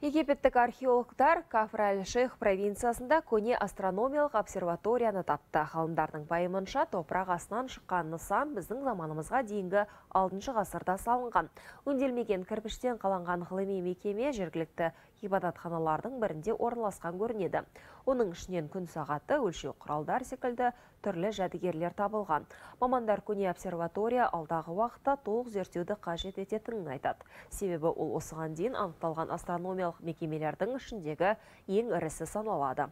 Египеттік археологтар Кафр-әль-Шейх провинциясында көне астрономиялық обсерваторияны тапты. Ғалымдардың пайымынша топырақ астынан шыққан нысан біздің заманымызға дейінгі 6 ғасырда салынған. Өнделмеген кірпіштен қаланған ғылыми мекеме жергілікті ғибадатханалардың бірінде орналасқан көрінеді. Оның ішінен күн сағаты, өлшеу құралдар секілді түрлі жәдігерлер табылған. Мамандар көне обсерватория алдағы уақытта толық зерттеуді қажет ететінін айтады. Себебі ол осыған дейін анықталған астрономиялық мекемелердің ішіндегі ең ірісі саналады.